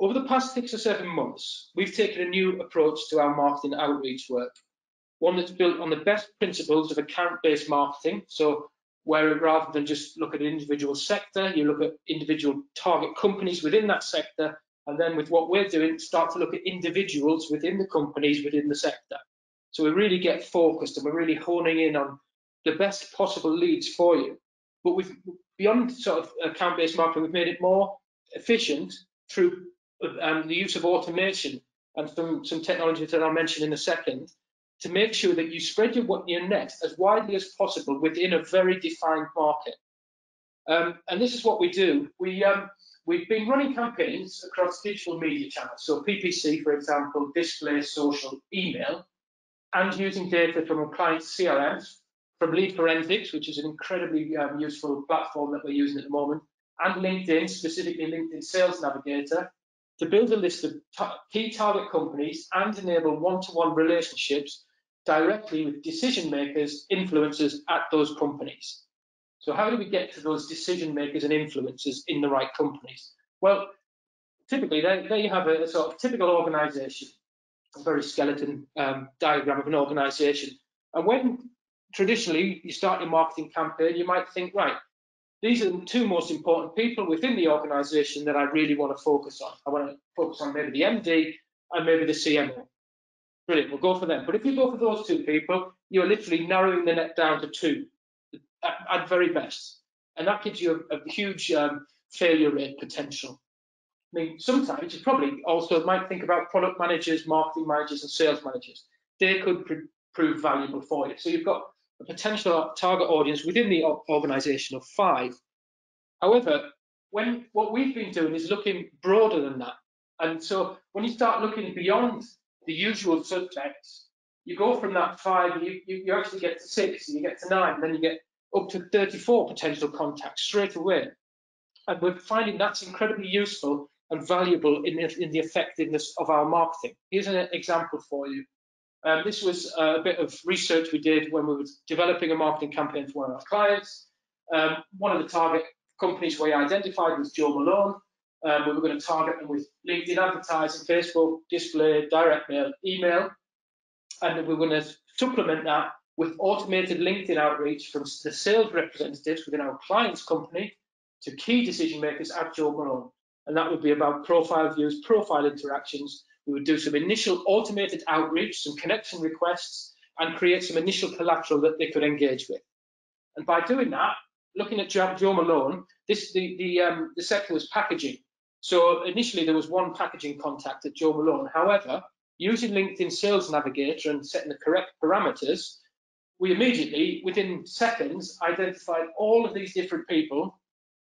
over the past six or seven months, we've taken a new approach to our marketing outreach work, one that's built on the best principles of account-based marketing. So where rather than just look at an individual sector, you look at individual target companies within that sector, and then with what we're doing, start to look at individuals within the companies within the sector. So we really get focused and we're really honing in on the best possible leads for you. But with beyond sort of account-based marketing, we've made it more efficient through um, the use of automation and some, some technologies that I'll mention in a second to make sure that you spread your, your net as widely as possible within a very defined market. Um, and this is what we do. We, um, we've been running campaigns across digital media channels. So PPC, for example, display, social, email, and using data from a client's CRMs, from Lead Forensics, which is an incredibly um, useful platform that we're using at the moment, and LinkedIn, specifically LinkedIn Sales Navigator, to build a list of key target companies and enable one-to-one relationships directly with decision makers, influencers at those companies. So how do we get to those decision makers and influencers in the right companies? Well, typically they, they have a, a sort of typical organization, a very skeleton um, diagram of an organization. And when traditionally you start your marketing campaign, you might think, right, these are the two most important people within the organization that I really want to focus on. I want to focus on maybe the MD and maybe the CMO. Brilliant, we'll go for them. But if you go for those two people, you're literally narrowing the net down to two at, at very best. And that gives you a, a huge um, failure rate potential. I mean, sometimes you probably also might think about product managers, marketing managers, and sales managers. They could pr prove valuable for you. So you've got a potential target audience within the organization of five. However, when what we've been doing is looking broader than that. And so when you start looking beyond the usual subjects, you go from that five, you, you, you actually get to six, and you get to nine, and then you get up to 34 potential contacts straight away. And we're finding that's incredibly useful and valuable in in the effectiveness of our marketing. Here's an example for you. Um, this was a bit of research we did when we were developing a marketing campaign for one of our clients. Um, one of the target companies we identified was Jo Malone. Um, we were going to target them with LinkedIn advertising, Facebook, display, direct mail, email, and we were going to supplement that with automated LinkedIn outreach from the sales representatives within our client's company to key decision makers at Jo Malone. And that would be about profile views, profile interactions, we would do some initial automated outreach, some connection requests, and create some initial collateral that they could engage with. And by doing that, looking at Jo Malone, this the the, um, the sector was packaging. So initially there was one packaging contact at Jo Malone. However, using LinkedIn Sales Navigator and setting the correct parameters, we immediately, within seconds, identified all of these different people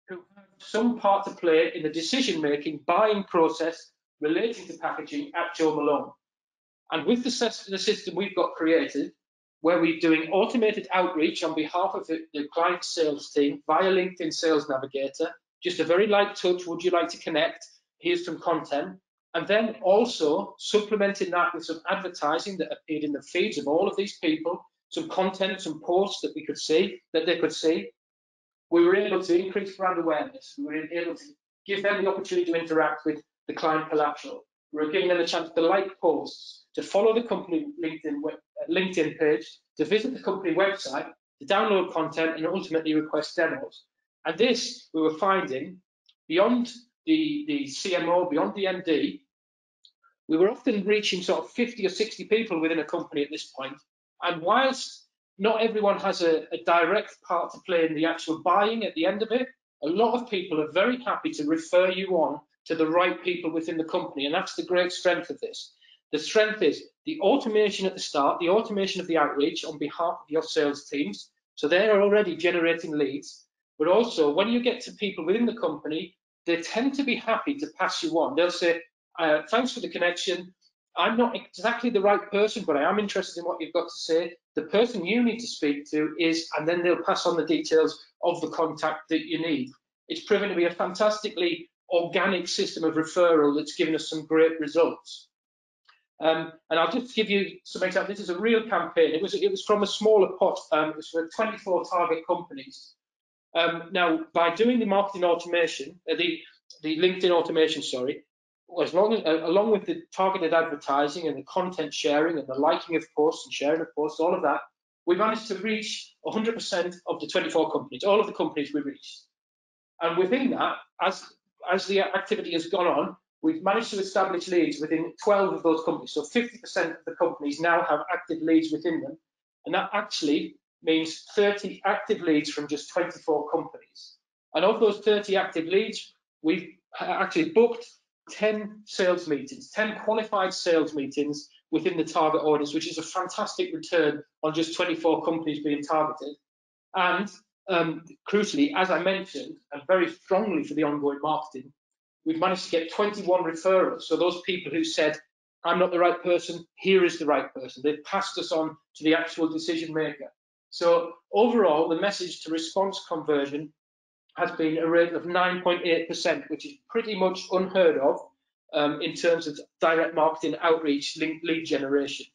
who have some part to play in the decision-making buying process relating to packaging at Jo Malone. And with the, system we've got created, where we're doing automated outreach on behalf of the, the client sales team via LinkedIn Sales Navigator, just a very light touch, would you like to connect? Here's some content. And then also supplementing that with some advertising that appeared in the feeds of all of these people, some content, some posts that we could see, that they could see. We were able to increase brand awareness. We were able to give them the opportunity to interact with the client collateral. We're giving them a chance to like posts, to follow the company LinkedIn, uh, LinkedIn page, to visit the company website, to download content and ultimately request demos. And this we were finding beyond the, the CMO, beyond the MD, we were often reaching sort of 50 or 60 people within a company at this point. And whilst not everyone has a, a direct part to play in the actual buying at the end of it, a lot of people are very happy to refer you on to the right people within the company. And that's the great strength of this. The strength is the automation at the start, the automation of the outreach on behalf of your sales teams. So they're already generating leads. But also, when you get to people within the company, they tend to be happy to pass you on. They'll say, uh, thanks for the connection. I'm not exactly the right person, but I am interested in what you've got to say. The person you need to speak to is, and then they'll pass on the details of the contact that you need. It's proven to be a fantastically organic system of referral that's given us some great results. Um, and I'll just give you some examples. This is a real campaign. It was it was from a smaller pot. Um, it was for 24 target companies. Um, now, by doing the marketing automation, uh, the the LinkedIn automation, sorry, as long as, uh, along with the targeted advertising and the content sharing and the liking of posts and sharing of posts, all of that, we managed to reach 100% of the 24 companies, all of the companies we reached. And within that, as, as the activity has gone on, we've managed to establish leads within 12 of those companies. So 50% of the companies now have active leads within them. And that actually means 30 active leads from just 24 companies. And of those 30 active leads, we've actually booked 10 sales meetings, 10 qualified sales meetings within the target audience, which is a fantastic return on just 24 companies being targeted. And um, crucially, as I mentioned, and very strongly for the ongoing marketing, we've managed to get 21 referrals. So those people who said, I'm not the right person, here is the right person. They've passed us on to the actual decision maker. So overall, the message to response conversion has been a rate of 9.8%, which is pretty much unheard of um, in terms of direct marketing outreach lead generation.